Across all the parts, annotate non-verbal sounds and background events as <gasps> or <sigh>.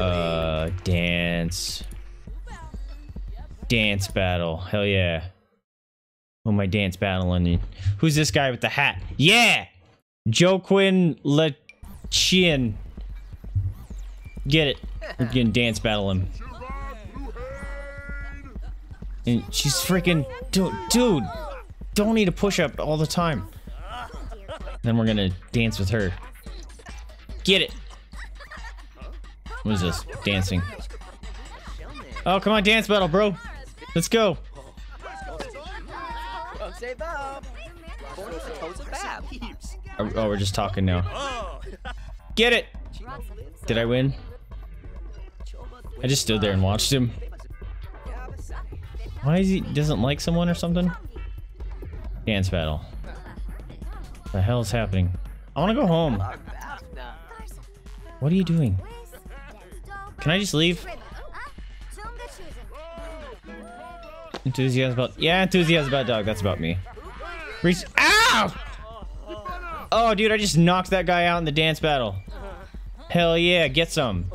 Uh, dance. Dance battle. Hell yeah. Who am I dance battling? Who's this guy with the hat? Yeah! Joaquin Lechian. Get it. We're <laughs> gonna dance battle him. And she's freaking... Dude, dude! Don't need a push-up all the time. Then we're gonna dance with her. Get it! What is this? Dancing. Oh, come on, dance battle, bro. Let's go. Oh, oh, we're just talking now. Get it! Did I win? I just stood there and watched him. Why is he doesn't like someone or something? Dance battle. The hell is happening? I want to go home. What are you doing? Can I just leave? Enthusiasm about yeah, enthusiasm about dog. That's about me. Reach. Ow! Oh, dude, I just knocked that guy out in the dance battle. Hell yeah, get some.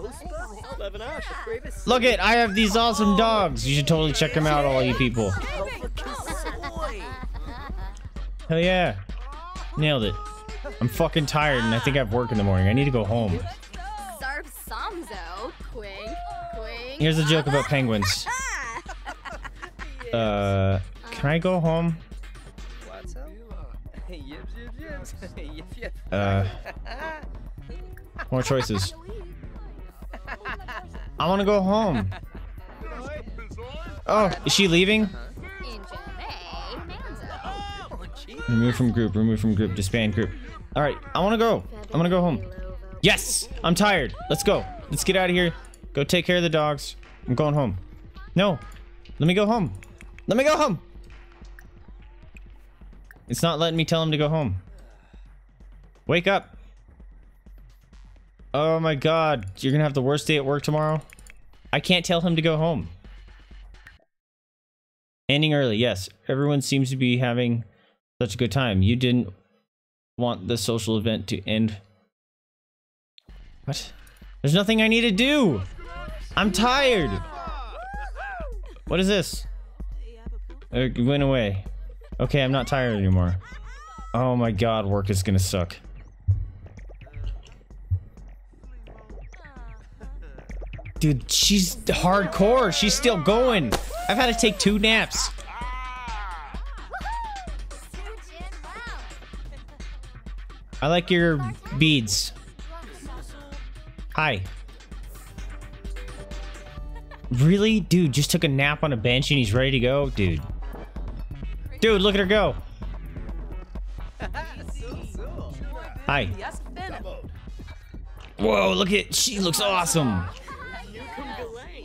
Look it, I have these awesome dogs. You should totally check them out, all you people. Hell yeah. Nailed it. I'm fucking tired and I think I have work in the morning. I need to go home. Here's a joke about penguins. <laughs> Uh, can I go home? Uh, more choices. I want to go home. <laughs> Oh, is she leaving? Remove from group, remove from group, disband group. All right, I want to go. I'm going to go home. Yes, I'm tired. Let's go. Let's get out of here. Go take care of the dogs. I'm going home. No, let me go home. Let me go home. It's not letting me tell him to go home. Wake up. Oh my god, you're gonna have the worst day at work tomorrow? I can't tell him to go home. Ending early, yes. Everyone seems to be having such a good time. You didn't want the social event to end. What? There's nothing I need to do! I'm tired! What is this? Uh, it went away. Okay, I'm not tired anymore. Oh my god, work is gonna suck. Dude, she's hardcore. She's still going. I've had to take two naps. I like your beads. Hi. Really? Dude, just took a nap on a bench and he's ready to go? Dude. Dude, look at her go. Hi. Whoa, look at she looks awesome.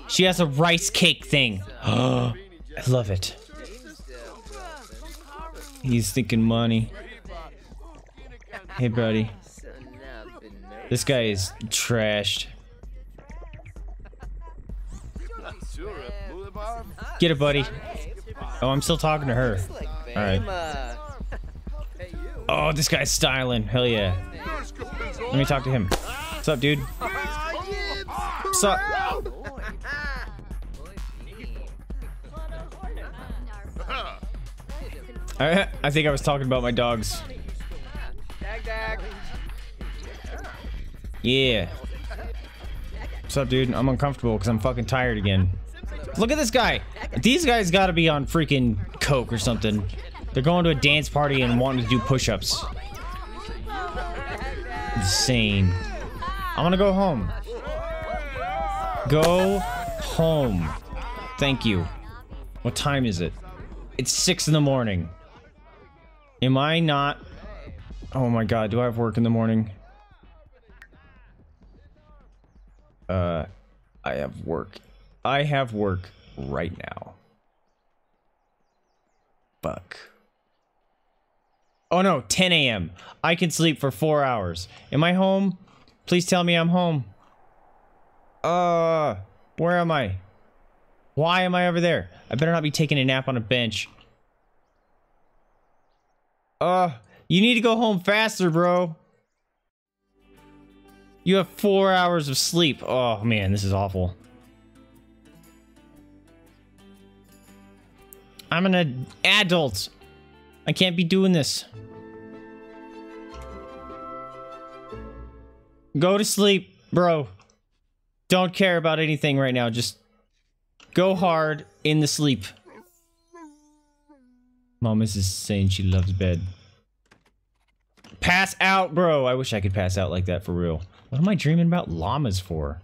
She has a rice cake thing. <gasps> I love it. He's thinking money. Hey, buddy. This guy is trashed. Get it, buddy. Oh, I'm still talking to her. Alright. Oh, this guy's styling. Hell yeah. Let me talk to him. What's up, dude? What's up? I, I think I was talking about my dogs. Yeah. What's up, dude? I'm uncomfortable because I'm fucking tired again. Look at this guy. These guys gotta be on freaking coke or something. They're going to a dance party and wanting to do push-ups. Insane. I want to go home. Go home. Thank you. What time is it? It's 6 in the morning. Am I not... Oh my god, do I have work in the morning? Uh, I have work. I have work right now. Fuck. Oh no, 10 a.m. I can sleep for four hours. Am I home? Please tell me I'm home. Uh, where am I? Why am I over there? I better not be taking a nap on a bench. Uh, you need to go home faster, bro. You have four hours of sleep. Oh man, this is awful. I'm an adult. I can't be doing this. Go to sleep, bro. Don't care about anything right now. Just go hard in the sleep. Mom is saying she loves bed. Pass out, bro. I wish I could pass out like that for real. What am I dreaming about llamas for?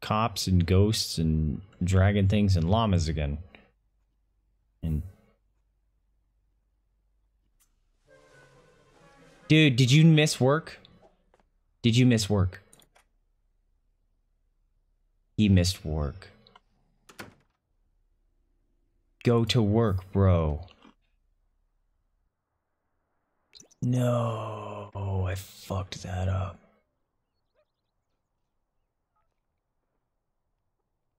Cops and ghosts and dragon things and llamas again. And Dude, did you miss work? Did you miss work? He missed work. Go to work, bro. No, oh, I fucked that up.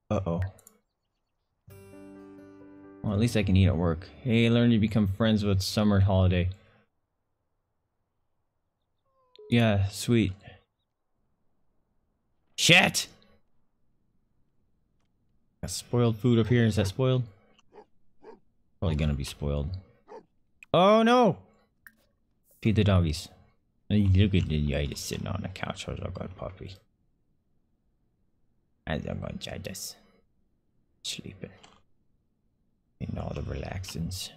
Uh-oh. Well, at least I can eat at work. Hey, learn to become friends with summer holiday. Yeah, sweet. Shit! Got spoiled food up here. Is that spoiled? Probably gonna be spoiled. Oh no! Feed the doggies. Look at the guy just sitting on the couch. How's our good puppy? As I'm gonna try this. Sleeping. And all the relaxins.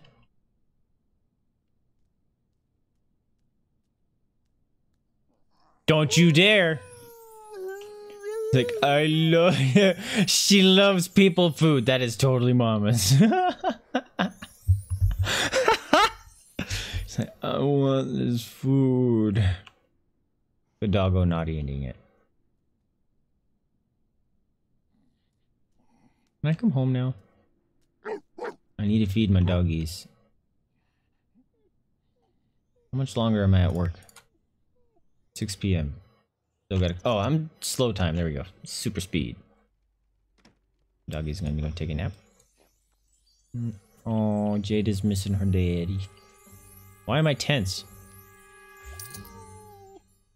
Don't you dare! Like, I love <laughs> She loves people food. That is totally mama's. <laughs> She's like, I want this food. The doggo not eating it. Can I come home now? I need to feed my doggies. How much longer am I at work? 6 p.m. Still gotta. Oh, I'm slow time. There we go. Super speed. Doggy's gonna go take a nap. Oh, Jade is missing her daddy. Why am I tense?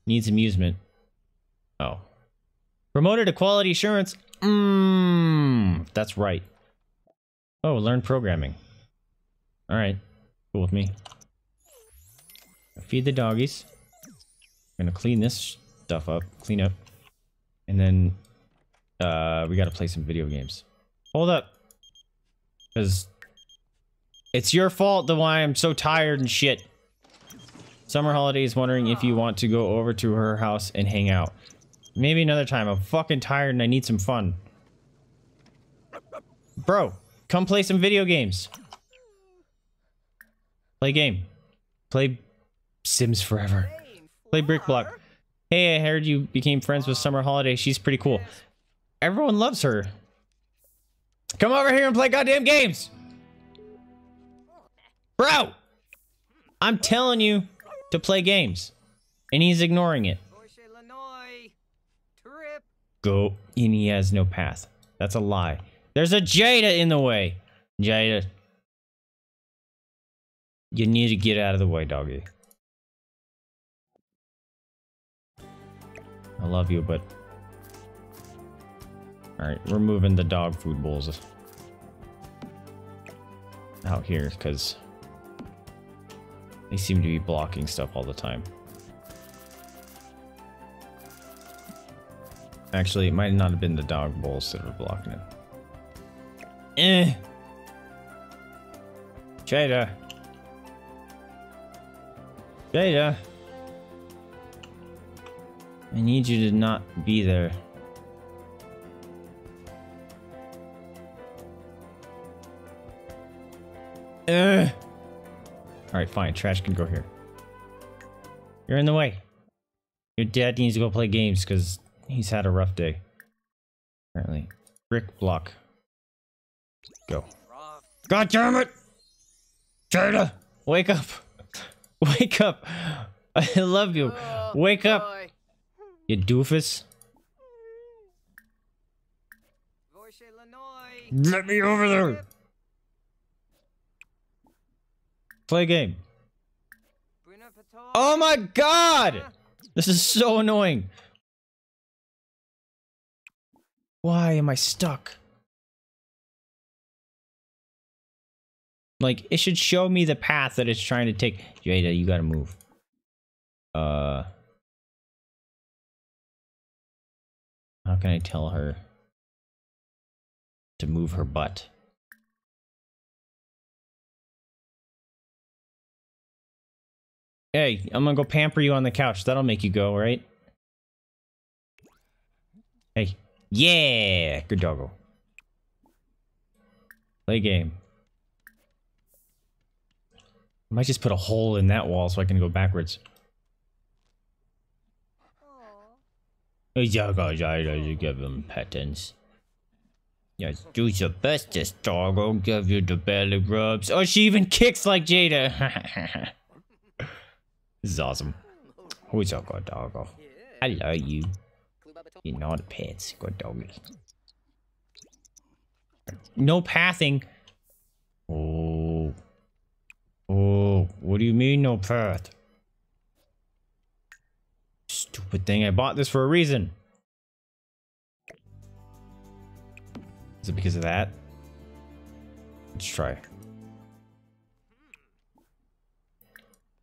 Needs amusement. Oh. Promoted to quality assurance. Mmm. That's right. Oh, learn programming. Alright. Cool with me. Feed the doggies. I'm gonna clean this stuff up, clean up, and then uh, we gotta play some video games. Hold up. Because it's your fault the why I'm so tired and shit. Summer Holiday is wondering if you want to go over to her house and hang out. Maybe another time. I'm fucking tired and I need some fun. Bro, come play some video games. Play game. Play Sims Forever. Play Brick Block. Hey, I heard you became friends with Summer Holiday. She's pretty cool. Everyone loves her. Come over here and play goddamn games. Bro! I'm telling you to play games. And he's ignoring it. Go. And he has no path. That's a lie. There's a Jada in the way. Jada. You need to get out of the way, doggy. I love you, but... Alright, we're moving the dog food bowls out here, because they seem to be blocking stuff all the time. Actually, it might not have been the dog bowls that were blocking it. Eh! Jada! Jada! I need you to not be there. Ugh. Alright, fine. Trash can go here. You're in the way. Your dad needs to go play games because he's had a rough day. Apparently. Brick block. Go. God damn it! Jada! Wake up! Wake up! I love you. Wake up! You doofus. Let me over there. Play a game. Oh my god! This is so annoying. Why am I stuck? Like, it should show me the path that it's trying to take. Jada, you gotta move. Uh... How can I tell her to move her butt? Hey, I'm gonna go pamper you on the couch. That'll make you go, right? Hey. Yeah! Good doggo. Play game. I might just put a hole in that wall so I can go backwards. Yeah, guys, I give him patents. Yes, do your bestest, dog. I'll give you the belly rubs. Oh, she even kicks like Jada. <laughs> this is awesome. Who's your good doggo? Oh, I love you. You're not a pet, good doggy. No pathing. Oh. What do you mean no path? Stupid thing, I bought this for a reason. Is it because of that? Let's try.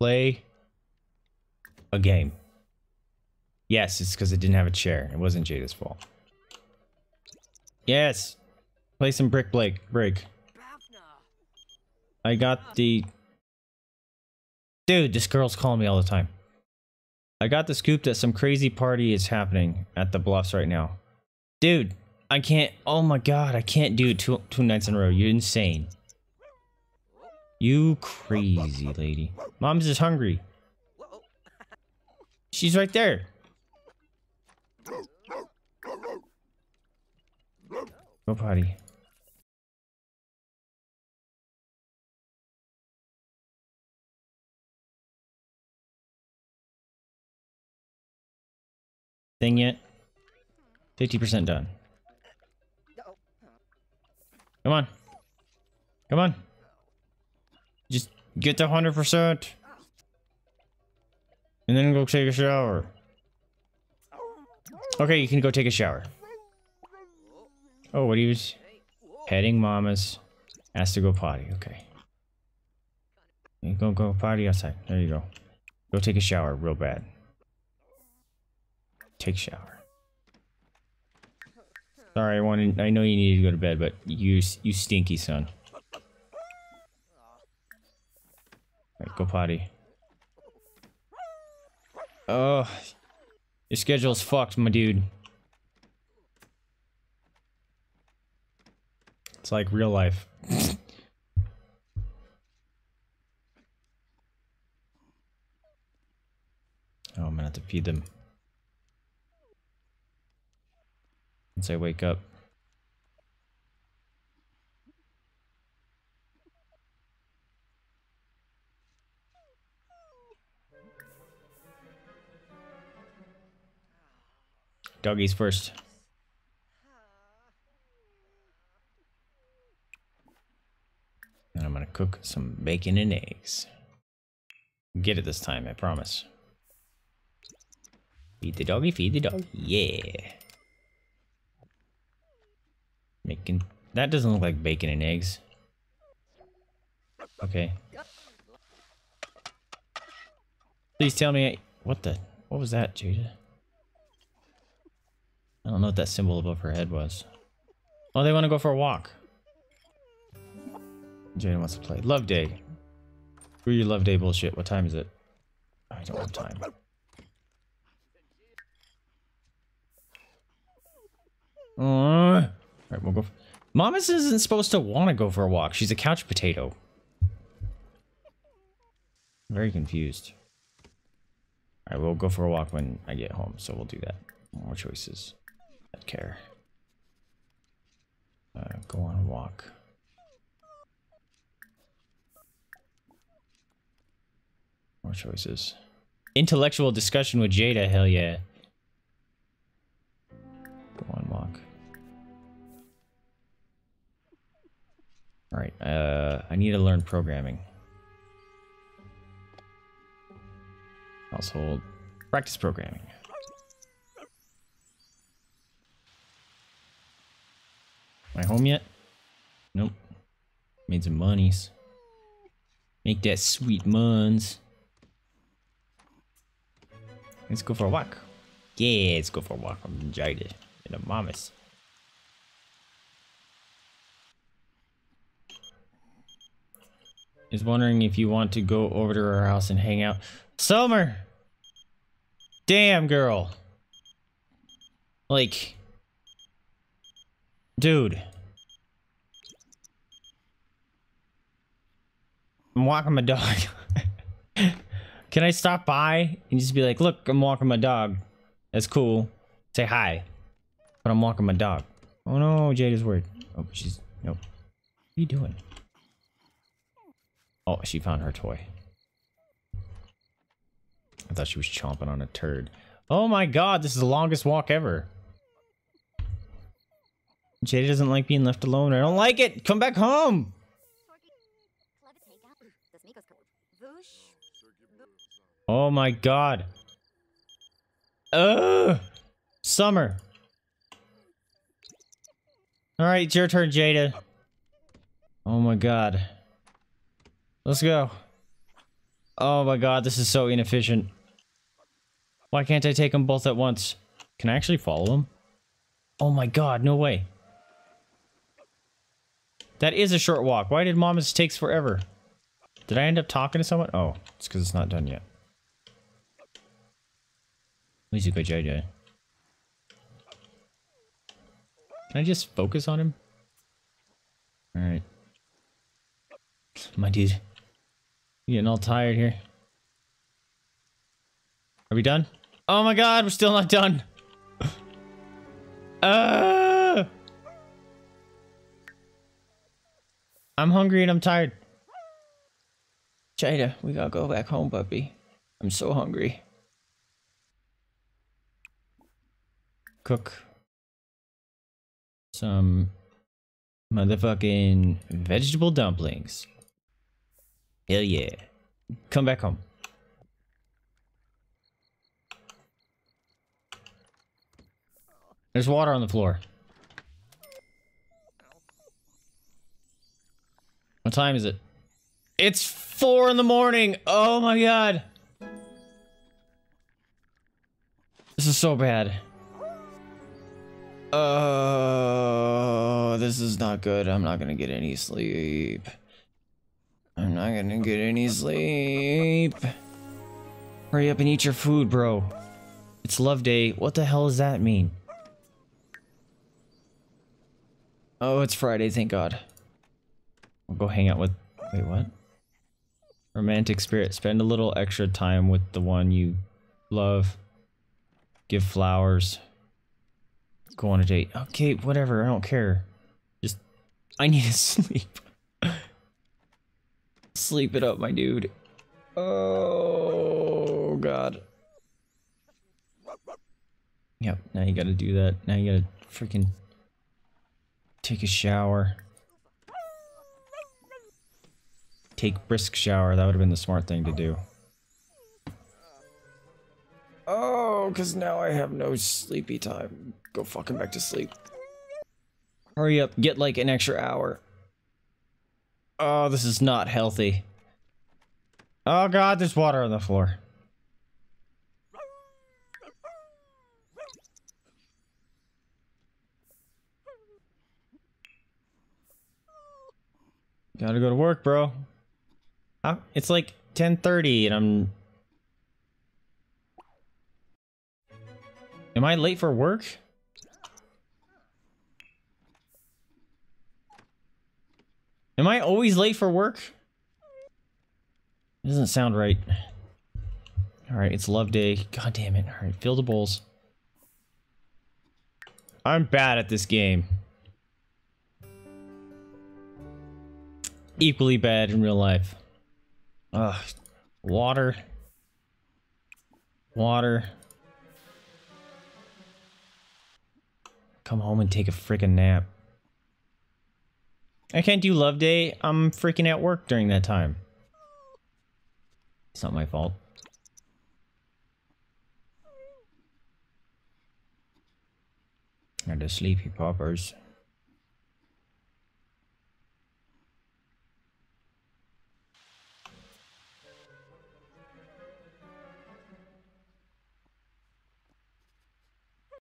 Play a game. Yes, it's because it didn't have a chair. It wasn't Jada's fault. Yes. Play some brick break. Break. I got the... Dude, this girl's calling me all the time. I got the scoop that some crazy party is happening at the Bluffs right now. Dude, I can't. Oh my god, I can't do two, two nights in a row. You're insane. You crazy lady. Mom's just hungry. She's right there. Go potty. Thing yet? 50% done. Come on. Come on. Just get to 100%. And then go take a shower. Okay, you can go take a shower. Oh, what are you... Petting mama's. Has to go potty. Okay. Go go potty outside. There you go. Go take a shower real bad. Take shower. Sorry, I wanted. I know you needed to go to bed, but you you stinky son. Right, go potty. Oh, your schedule's fucked, my dude. It's like real life. <laughs> oh, I'm gonna have to feed them. Once I wake up. Doggies first. And I'm gonna cook some bacon and eggs. Get it this time, I promise. Feed the doggy, feed the dog. Yeah. Making that doesn't look like bacon and eggs. Okay. Please tell me what the what was that, Jada? I don't know what that symbol above her head was. Oh, they want to go for a walk. Jada wants to play. Love day. Screw your love day bullshit. What time is it? I don't have time. Uh, Alright, we'll go. Mamas isn't supposed to want to go for a walk. She's a couch potato. very confused. Alright, we'll go for a walk when I get home, so we'll do that. More choices. Pet care. Uh, go on a walk. More choices. Intellectual discussion with Jada, hell yeah. Uh, I need to learn programming. Household. Practice programming. Am I home yet? Nope. Made some monies. Make that sweet muns. Let's go for a walk. Yeah, let's go for a walk. I'm Jada and the mamas. Is wondering if you want to go over to our house and hang out. Summer! Damn, girl. Like, dude. I'm walking my dog. <laughs> Can I stop by and just be like, look, I'm walking my dog. That's cool. Say hi. But I'm walking my dog. Oh no, Jade is worried. Oh, she's, nope. What are you doing? Oh, she found her toy. I thought she was chomping on a turd. Oh my god, this is the longest walk ever. Jade doesn't like being left alone. I don't like it. Come back home. Oh my god. Ugh. Summer. Alright, it's your turn, Jada. Oh my god. Let's go. Oh my god, this is so inefficient. Why can't I take them both at once? Can I actually follow them? Oh my god, no way. That is a short walk. Why did Mama's takes forever? Did I end up talking to someone? Oh, it's because it's not done yet. Please go JJ. Can I just focus on him? Alright. My dude. Getting all tired here. Are we done? Oh my god, we're still not done. uh, <laughs> I'm hungry and I'm tired. Jada, we gotta go back home, puppy. I'm so hungry. Cook some motherfucking vegetable dumplings. Hell yeah. Come back home. There's water on the floor. What time is it? It's four in the morning. Oh my god. This is so bad. Oh, this is not good. I'm not gonna get any sleep. Not gonna get any sleep. Hurry up and eat your food, bro. It's love day. What the hell does that mean? Oh, it's Friday, thank God. I'll go hang out with... Wait, what? Romantic spirit. Spend a little extra time with the one you love. Give flowers. Go on a date. Okay, whatever. I don't care. Just... I need to <laughs> sleep. Sleep it up, my dude. Oh, God. Yep, now you gotta do that. Now you gotta freaking take a shower. Take brisk shower. That would have been the smart thing to do. Oh, because now I have no sleepy time. Go fucking back to sleep. Hurry up. Get like an extra hour. Oh, this is not healthy. Oh god, there's water on the floor. Gotta go to work, bro. Ah, it's like 10.30 and I'm... Am I late for work? Am I always late for work? It doesn't sound right. Alright, it's love day. God damn it. Alright, fill the bowls. I'm bad at this game. Equally bad in real life. Ugh. Water. Water. Come home and take a freaking nap. I can't do love day. I'm freaking at work during that time. It's not my fault. They're the sleepy poppers.